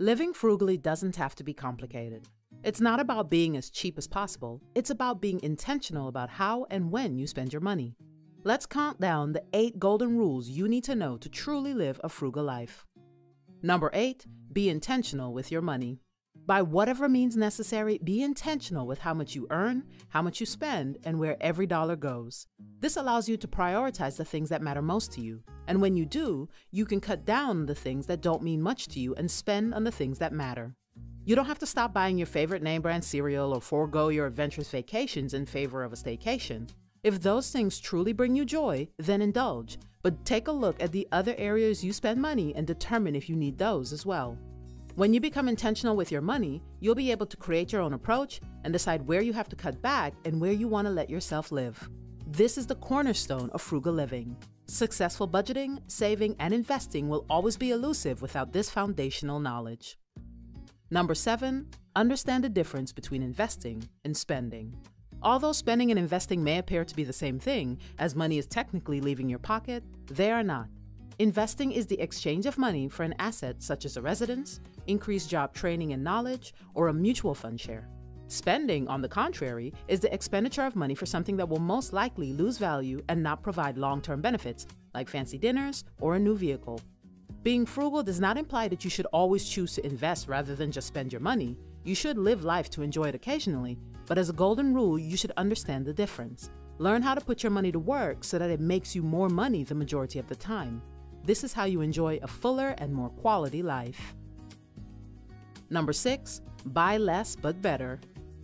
Living frugally doesn't have to be complicated. It's not about being as cheap as possible, it's about being intentional about how and when you spend your money. Let's count down the eight golden rules you need to know to truly live a frugal life. Number eight, be intentional with your money. By whatever means necessary, be intentional with how much you earn, how much you spend, and where every dollar goes. This allows you to prioritize the things that matter most to you. And when you do, you can cut down the things that don't mean much to you and spend on the things that matter. You don't have to stop buying your favorite name brand cereal or forego your adventurous vacations in favor of a staycation. If those things truly bring you joy, then indulge, but take a look at the other areas you spend money and determine if you need those as well. When you become intentional with your money, you'll be able to create your own approach and decide where you have to cut back and where you want to let yourself live. This is the cornerstone of frugal living. Successful budgeting, saving, and investing will always be elusive without this foundational knowledge. Number seven, understand the difference between investing and spending. Although spending and investing may appear to be the same thing, as money is technically leaving your pocket, they are not. Investing is the exchange of money for an asset such as a residence, increased job training and knowledge, or a mutual fund share. Spending, on the contrary, is the expenditure of money for something that will most likely lose value and not provide long term benefits, like fancy dinners or a new vehicle. Being frugal does not imply that you should always choose to invest rather than just spend your money. You should live life to enjoy it occasionally, but as a golden rule, you should understand the difference. Learn how to put your money to work so that it makes you more money the majority of the time. This is how you enjoy a fuller and more quality life. Number six, buy less but better.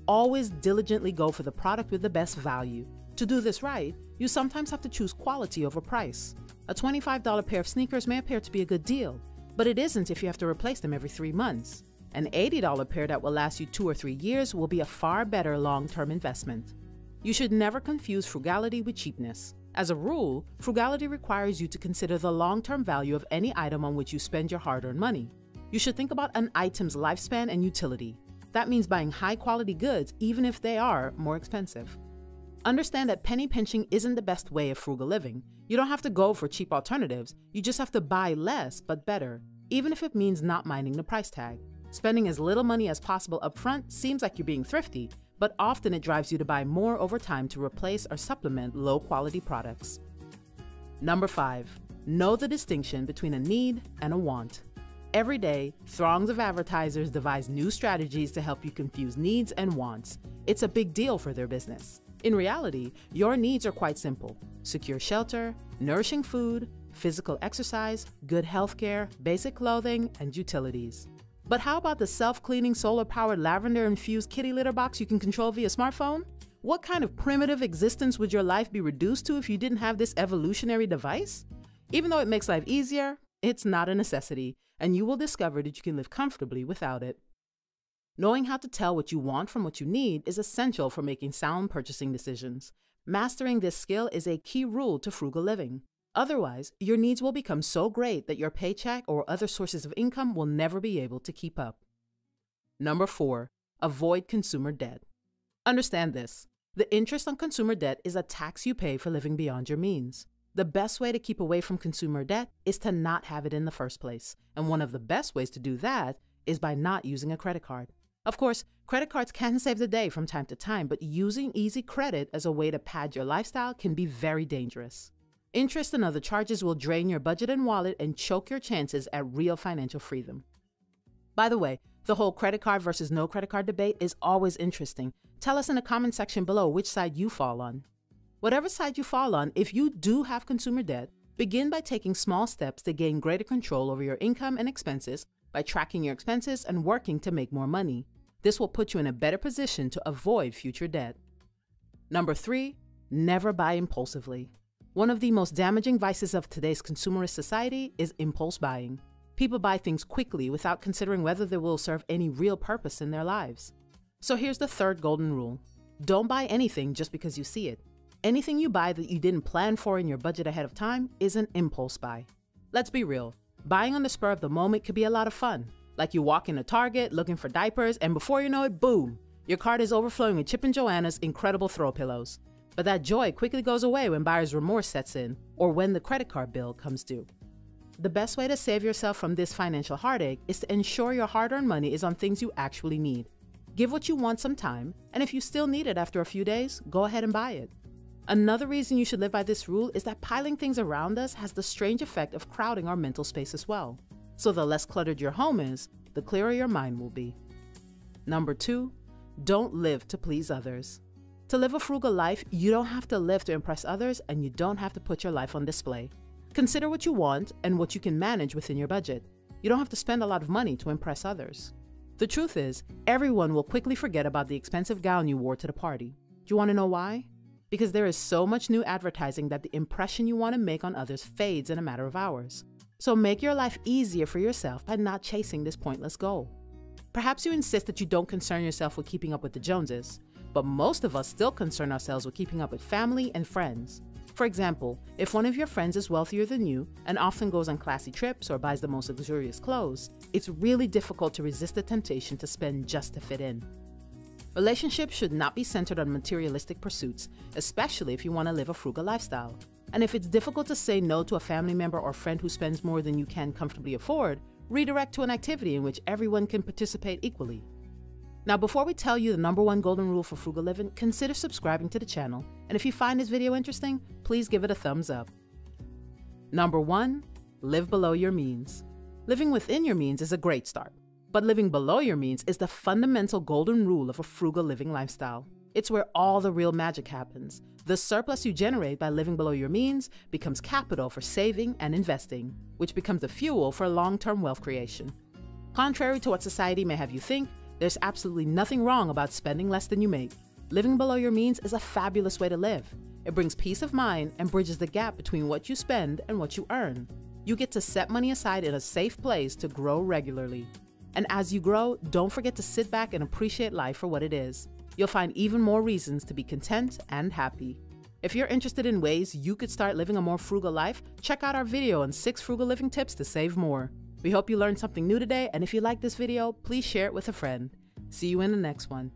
Always diligently go for the product with the best value. To do this right, you sometimes have to choose quality over price. A $25 pair of sneakers may appear to be a good deal, but it isn't if you have to replace them every three months. An $80 pair that will last you two or three years will be a far better long term investment. You should never confuse frugality with cheapness. As a rule, frugality requires you to consider the long term value of any item on which you spend your hard earned money. You should think about an item's lifespan and utility. That means buying high quality goods even if they are more expensive. Understand that penny pinching isn't the best way of frugal living. You don't have to go for cheap alternatives, you just have to buy less but better, even if it means not minding the price tag. Spending as little money as possible upfront seems like you're being thrifty, but often it drives you to buy more over time to replace or supplement low quality products. Number 5. Know the distinction between a need and a want. Every day, throngs of advertisers devise new strategies to help you confuse needs and wants. It's a big deal for their business. In reality, your needs are quite simple secure shelter, nourishing food, physical exercise, good health care, basic clothing, and utilities. But how about the self cleaning, solar powered, lavender infused kitty litter box you can control via smartphone? What kind of primitive existence would your life be reduced to if you didn't have this evolutionary device? Even though it makes life easier, it's not a necessity, and you will discover that you can live comfortably without it. Knowing how to tell what you want from what you need is essential for making sound purchasing decisions. Mastering this skill is a key rule to frugal living. Otherwise, your needs will become so great that your paycheck or other sources of income will never be able to keep up. Number four, avoid consumer debt. Understand this the interest on consumer debt is a tax you pay for living beyond your means. The best way to keep away from consumer debt is to not have it in the first place. And one of the best ways to do that is by not using a credit card. Of course, credit cards can save the day from time to time, but using easy credit as a way to pad your lifestyle can be very dangerous. Interest and other charges will drain your budget and wallet and choke your chances at real financial freedom. By the way, the whole credit card versus no credit card debate is always interesting. Tell us in the comment section below which side you fall on. Whatever side you fall on, if you do have consumer debt, begin by taking small steps to gain greater control over your income and expenses by tracking your expenses and working to make more money. This will put you in a better position to avoid future debt. Number three, never buy impulsively. One of the most damaging vices of today's consumerist society is impulse buying. People buy things quickly without considering whether they will serve any real purpose in their lives. So here's the third golden rule don't buy anything just because you see it. Anything you buy that you didn't plan for in your budget ahead of time is an impulse buy. Let's be real buying on the spur of the moment could be a lot of fun. Like you walk into Target looking for diapers, and before you know it, boom, your cart is overflowing with Chip and Joanna's incredible throw pillows. But that joy quickly goes away when buyer's remorse sets in or when the credit card bill comes due. The best way to save yourself from this financial heartache is to ensure your hard earned money is on things you actually need. Give what you want some time, and if you still need it after a few days, go ahead and buy it. Another reason you should live by this rule is that piling things around us has the strange effect of crowding our mental space as well. So the less cluttered your home is, the clearer your mind will be. Number two, don't live to please others. To live a frugal life, you don't have to live to impress others and you don't have to put your life on display. Consider what you want and what you can manage within your budget. You don't have to spend a lot of money to impress others. The truth is, everyone will quickly forget about the expensive gown you wore to the party. Do you want to know why? Because there is so much new advertising that the impression you want to make on others fades in a matter of hours. So make your life easier for yourself by not chasing this pointless goal. Perhaps you insist that you don't concern yourself with keeping up with the Joneses, but most of us still concern ourselves with keeping up with family and friends. For example, if one of your friends is wealthier than you and often goes on classy trips or buys the most luxurious clothes, it's really difficult to resist the temptation to spend just to fit in. Relationships should not be centered on materialistic pursuits, especially if you want to live a frugal lifestyle. And if it's difficult to say no to a family member or friend who spends more than you can comfortably afford, redirect to an activity in which everyone can participate equally. Now, before we tell you the number one golden rule for frugal living, consider subscribing to the channel. And if you find this video interesting, please give it a thumbs up. Number one, live below your means. Living within your means is a great start, but living below your means is the fundamental golden rule of a frugal living lifestyle. It's where all the real magic happens. The surplus you generate by living below your means becomes capital for saving and investing, which becomes the fuel for long term wealth creation. Contrary to what society may have you think, there's absolutely nothing wrong about spending less than you make. Living below your means is a fabulous way to live. It brings peace of mind and bridges the gap between what you spend and what you earn. You get to set money aside in a safe place to grow regularly. And as you grow, don't forget to sit back and appreciate life for what it is. You'll find even more reasons to be content and happy. If you're interested in ways you could start living a more frugal life, check out our video on 6 frugal living tips to save more. We hope you learned something new today, and if you like this video, please share it with a friend. See you in the next one.